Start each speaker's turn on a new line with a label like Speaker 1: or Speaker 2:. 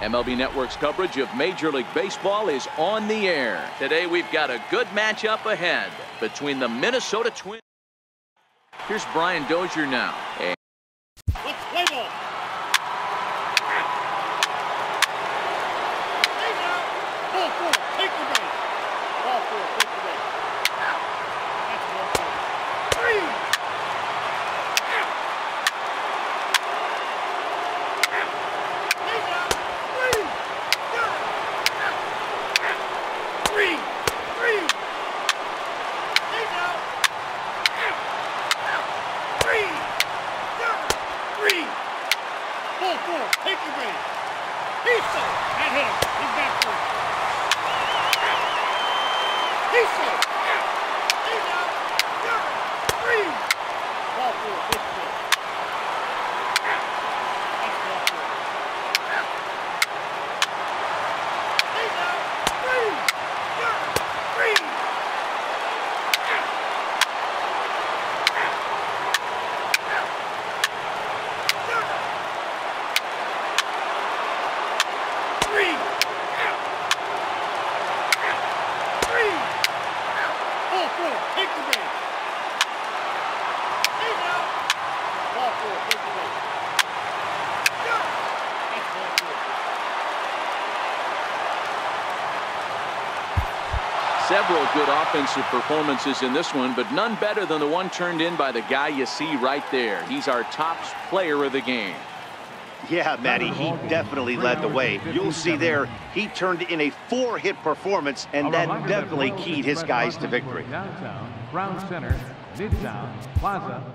Speaker 1: MLB Network's coverage of Major League Baseball is on the air. Today we've got a good matchup ahead between the Minnesota Twins. Here's Brian Dozier now. And
Speaker 2: Let's play ball. Ball four, take the base. Ball four, take the base. That's ball four. Three. Three. Three. Three. Three. Three. Ball four, take the base. He's. That hit him. He's back. He's safe. He's out. Three. Ball four, take the base. That's ball four. He's out. Three. Three. Three. Three. Ball four, take the base. He's out. Ball four, take the base. That's ball four.
Speaker 1: several good offensive performances in this one, but none better than the one turned in by the guy you see right there. He's our top player of the game.
Speaker 3: Yeah, Matty, he definitely led the way. You'll see there, he turned in a four-hit performance, and that definitely keyed his guys to victory.
Speaker 4: Downtown, Crown Center, Midtown, Plaza,